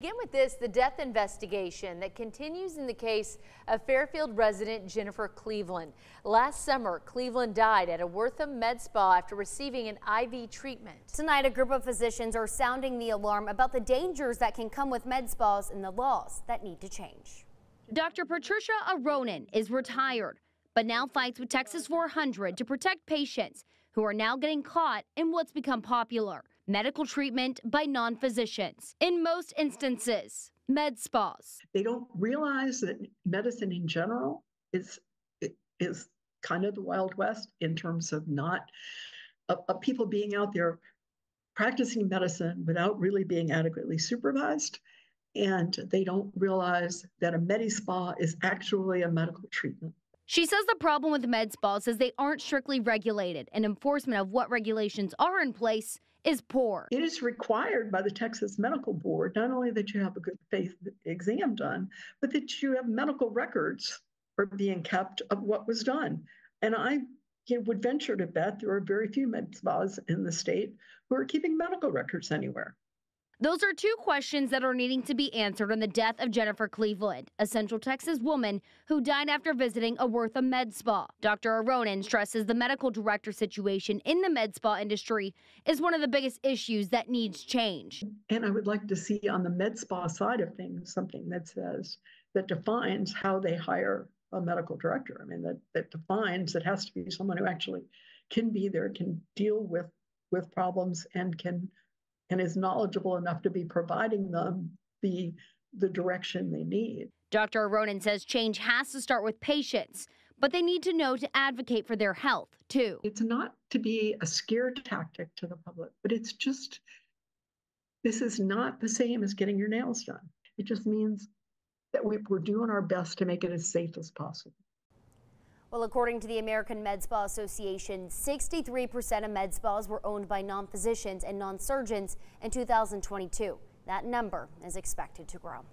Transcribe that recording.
Begin with this, the death investigation that continues in the case of Fairfield resident Jenifer Cleveland. Last summer, Cleveland died at a Wortham Med Spa after receiving an IV treatment. Tonight, a group of physicians are sounding the alarm about the dangers that can come with med spas and the laws that need to change. Dr. Patricia Aronin is retired, but now fights with Texas 400 to protect patients who are now getting caught in what's become popular medical treatment by non physicians. In most instances, med spas. They don't realize that medicine in general is, is kind of the Wild West in terms of not people being out there practicing medicine without really being adequately supervised. And they don't realize that a med spa is actually a medical treatment. She says the problem with med spas is they aren't strictly regulated, and enforcement of what regulations are in place is poor. It is required by the Texas Medical Board not only that you have a good faith exam done, but that you have medical records are being kept of what was done. And I would venture to bet there are very few med spas in the state who are keeping medical records anywhere. Those are two questions that are needing to be answered on the death of Jenifer Cleveland, a Central Texas woman who died after visiting a Wortham med spa. Dr. Aronin stresses the medical director situation in the med spa industry is one of the biggest issues that needs change. And I would like to see on the med spa side of things something that says, that defines how they hire a medical director. I mean, that, that defines it has to be someone who actually can be there, can deal with with problems and can and is knowledgeable enough to be providing them the the direction they need. Dr. Aronin says change has to start with patients, but they need to know to advocate for their health too. It's not to be a scare tactic to the public, but it's just this is not the same as getting your nails done. It just means that we're doing our best to make it as safe as possible. Well, according to the American Med Spa Association, 63% of med spas were owned by non-physicians and non-surgeons in 2022. That number is expected to grow.